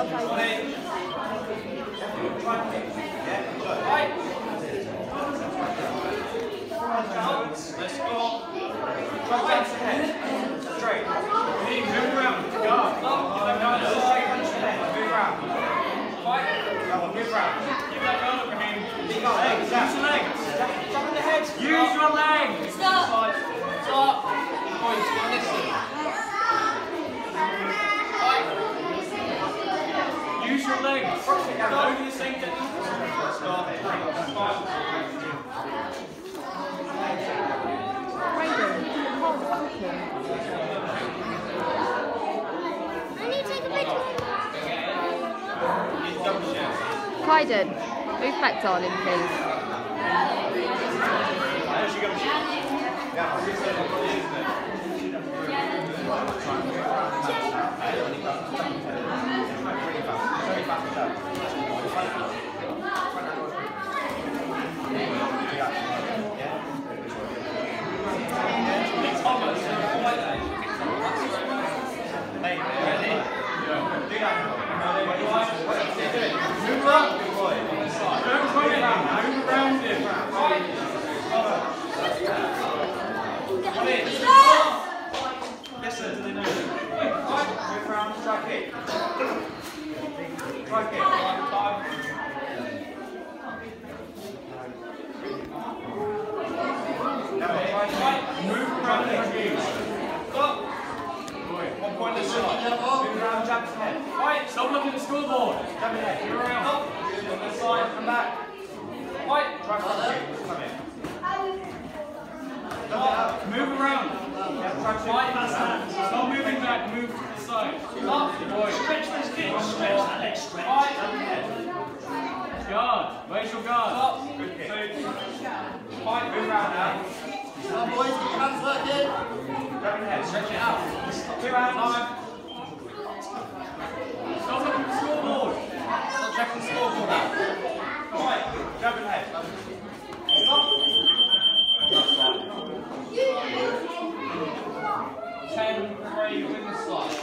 Move round. Give that girl look at me. Hey, Use your legs. Only the same. Kaiden, move back, darling, please. Move up. Don't run it now. Move around him. Yes, sir. Kick. Five, five. Move around the keys. Stop. One point to the side. Move around, jab his head. Right, stop looking at the scoreboard. Jab your head. Move around. Up. On the side, come back. Right, try for kick. Come in. Stop. Move around. Yeah, try to fight past hands. Stop moving back, move to the side. Stop. Good boy. Stretch those kicks. Stretch that leg, stretch. Fight. Jab your head. Guard. Raise your guard. Stop. Good kick. Fight. Move around now. Come on, boys, man's working. Grab your head, stretch it out. Two hands. Stop looking at the scoreboard. Stop checking the scoreboard out. Right, grab your head. Stop. Ten, three, win the slide.